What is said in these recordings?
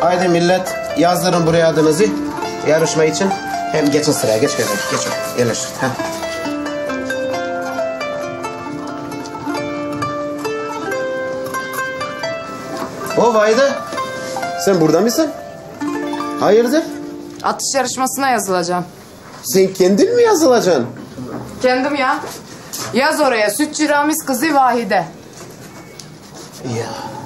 Haydi millet yazdırın buraya adınızı yarışma için. Hem geçin sıraya geç geç geç. Yerleştir. Heh. O Vayda. Sen burada mısın? Hayırdır? Atış yarışmasına yazılacağım. Sen kendin mi yazılacaksın? Kendim ya. Yaz oraya sütçü Ramiz kızı Vahide. Ya.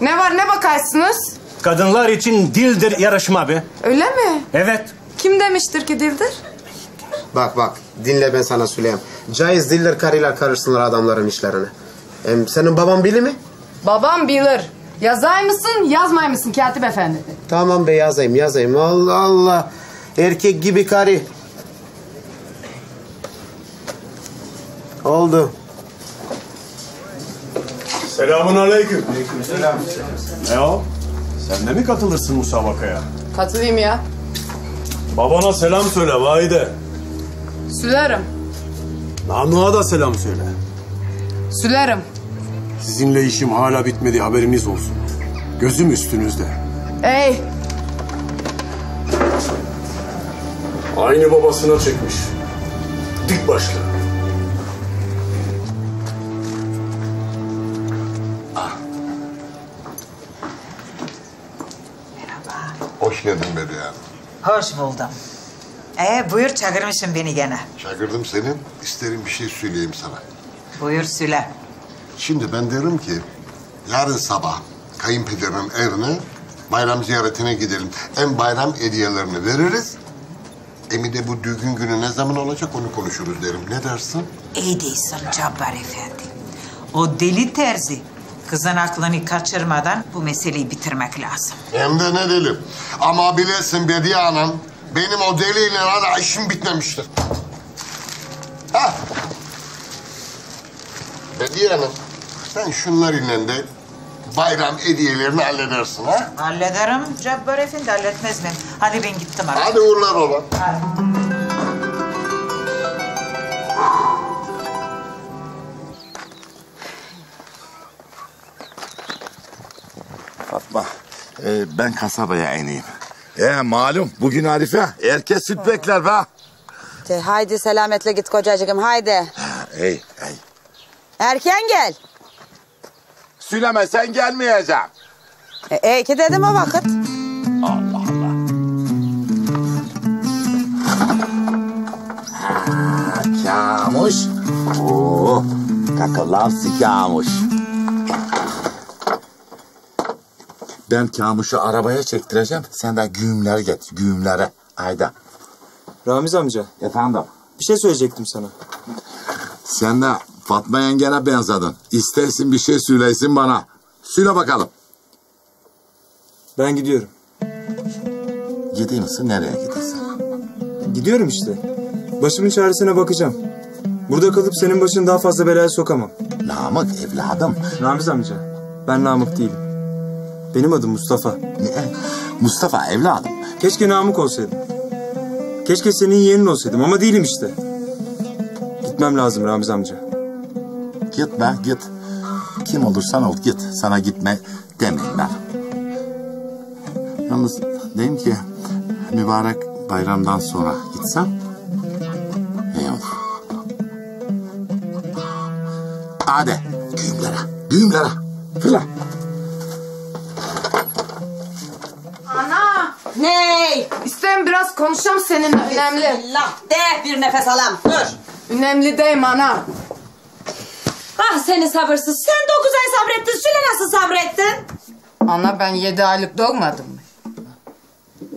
Ne var ne bakarsınız? Kadınlar için dildir yarışma be. Öyle mi? Evet. Kim demiştir ki dildir? Bak bak dinle ben sana söyleyeyim. Caiz diller karılar karışsınlar adamların işlerine. Hem senin baban bili mi? Babam bilir. Yazay mısın yazmay mısın katip efendi? Tamam be yazayım yazayım. Allah Allah. Erkek gibi karı. Oldu. Selamun aleyküm. Ne o? Sen de mi katılırsın musabakaya? Katılayım ya. Babana selam söyle Vahide. Sülerim. Namık'a da selam söyle. Sülerim. Sizinle işim hala bitmedi haberiniz olsun. Gözüm üstünüzde. Ey Aynı babasına çekmiş. Dik başlı. Hoş buldum. Ee, buyur çağırmışsın beni gene. Şagird'im senin. İsterim bir şey söyleyeyim sana. Buyur söyle. Şimdi ben derim ki yarın sabah kayınpederin evine bayram ziyaretine gidelim. Hem bayram hediyelerini veririz. Hem de bu düğün günü ne zaman olacak onu konuşuruz derim. Ne dersin? İyi değilsin Cabbar Efendi. O deli terzi kızın aklını kaçırmadan bu meseleyi bitirmek lazım. Hem de ne dedim. Ama bilesin Bediye Hanım benim o deliyle hala işim bitmemiştir. Ha. Bediye Hanım sen şunlarla de bayram hediyelerini halledersin ha. Hallederim Cabbar Efendi halletmez miyim? Hadi ben gittim artık. Hadi uğurlar baba. Fatma, e, ben kasabaya ineyim. E malum bugün Arife, herkes süt bekler be. De, haydi selametle git kocacığım haydi. Ey, ey. Erken gel. Süleme sen gelmeyeceksin. E, e ki dedim o vakit. Allah Allah. Ha, kamuş. Oo, kakılavsi kamuş. Ben kamuşu arabaya çektireceğim. Sen de güğümler get, güğümlere. Ayda. Ramiz amca Efendim? bir şey söyleyecektim sana. Sen de Fatma yengene benzedin. İstersin bir şey söylesin bana. Söyle bakalım. Ben gidiyorum. Gidiyor musun? Nereye gidiyorsun? Gidiyorum işte. Başımın çaresine bakacağım. Burada kalıp senin başını daha fazla belaya sokamam. Namık evladım. Ramiz amca ben Namık değilim. Benim adım Mustafa. Mustafa evladım. Keşke Namık olsaydım. Keşke senin yeğenin olsaydım ama değilim işte. Gitmem lazım Ramiz amca. Git be git. Kim olursan ol git. Sana gitme demeyeyim ben. Yalnız diyeyim ki mübarek bayramdan sonra gitsem iyi olur. Hadi güğümlere, güğümlere. Fırla. Ana. Ney? Biraz konuşalım seninle önemli. Allah de bir nefes alam. Dur. Önemli değil ana. Ah seni sabırsız. Sen dokuz ay sabrettin. Süle nasıl sabrettin? Ana ben yedi aylık doğmadım mı?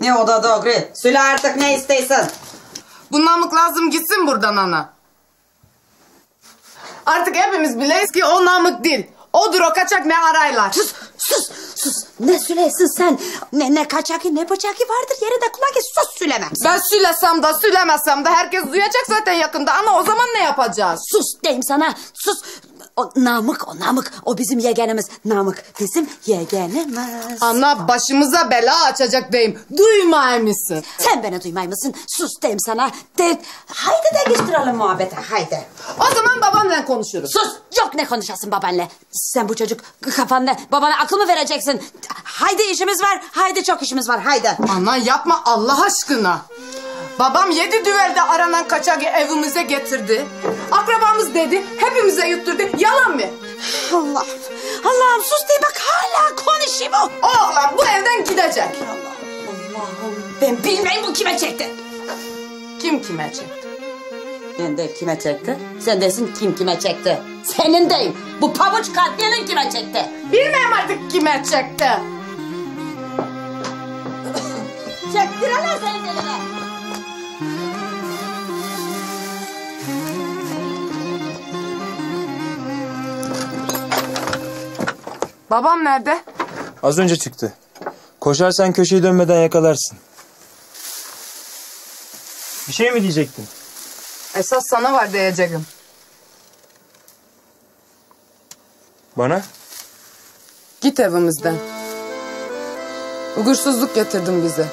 Ne o da doğru. Süle artık ne istiyorsun? Bu namık lazım gitsin buradan ana. Artık hepimiz bileyiz ki o namık değil. Odur o kaçak meğaraylar. Sus, sus, sus. Ne sülesin sen? Ne, ne kaçaki ne bıçaki vardır yerinde kulak et. Sus sülemem. Ben sülesem de sülemesem de herkes duyacak zaten yakında. Ana o zaman ne yapacağız? Sus deyim sana. Sus. O Namık, o Namık. O bizim yegenimiz. Namık bizim yegenimiz. Ana başımıza bela açacak deyim. Duymay mısın? Sen beni duymay mısın? Sus deyim sana. De, haydi de geçtirelim muhabbete. Haydi. O zaman babanla konuşuruz. Sus! Yok ne konuşasın babanla. Sen bu çocuk kafanda babana akıl mı vereceksin? Haydi işimiz var. Haydi çok işimiz var. Haydi. Ana yapma Allah aşkına. Babam yedi düvelde aranan kaçak evimize getirdi. Akrabamız dedi, hepimize yutturdu. Yalan mı? Allah. Allah'ım sus diye bak hala konuşayım o. Oğlan bu evden gidecek. Ben bilmeyim bu kime çekti. Kim kime çekti? Ben de kime çekti? Sen desin kim kime çekti? Senin değil. Bu pabuç katliyenin kime çekti? Bilmem artık kime çekti. Çektirene senin eline. Babam nerede? Az önce çıktı. Koşarsan köşeyi dönmeden yakalarsın. Bir şey mi diyecektin? Esas sana var diyeceğim. Bana? Git evimizden. Uğursuzluk getirdin bize.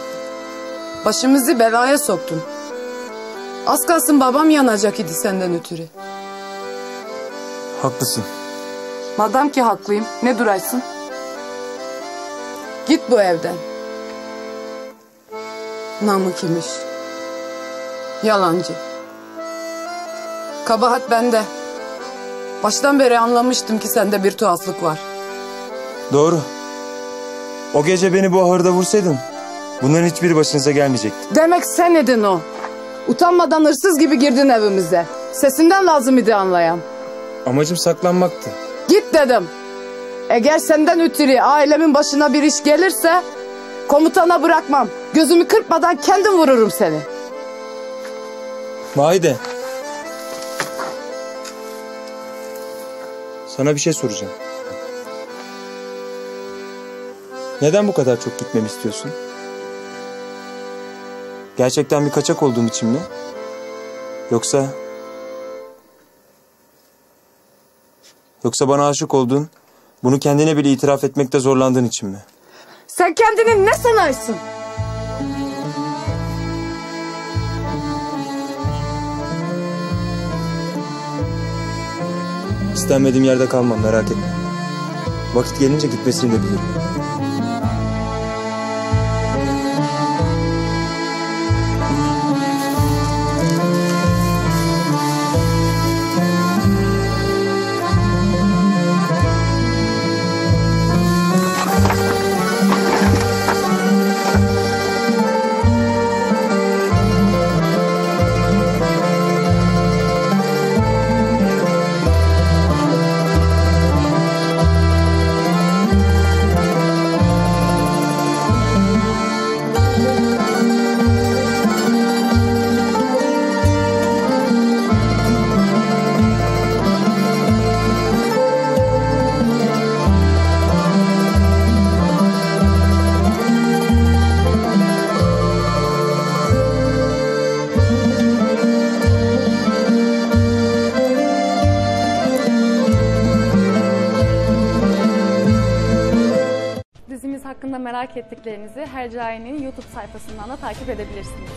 Başımızı belaya soktun. Az kalsın babam yanacak idi senden ötürü. Haklısın. Madam ki haklıyım. Ne duraysın? Git bu evden. Namık imiş. Yalancı. Kabahat bende. Baştan beri anlamıştım ki sende bir tuhaflık var. Doğru. O gece beni bu ahırda vursaydın bunların hiçbiri başınıza gelmeyecekti. Demek sen edin o. Utanmadan hırsız gibi girdin evimize. Sesinden lazım idi anlayan. Amacım saklanmaktı. Git dedim. Eğer senden ötürü ailemin başına bir iş gelirse komutana bırakmam. Gözümü kırpmadan kendim vururum seni. Vahide. Sana bir şey soracağım. Neden bu kadar çok gitmemi istiyorsun? Gerçekten bir kaçak olduğum için mi? Yoksa... Yoksa bana aşık oldun, bunu kendine bile itiraf etmekte zorlandığın için mi? Sen kendini ne sanarsın? İstenmediğim yerde kalmam merak etme. Vakit gelince gitmesini de bilirim. merak ettiklerinizi Hercai'nin YouTube sayfasından da takip edebilirsiniz.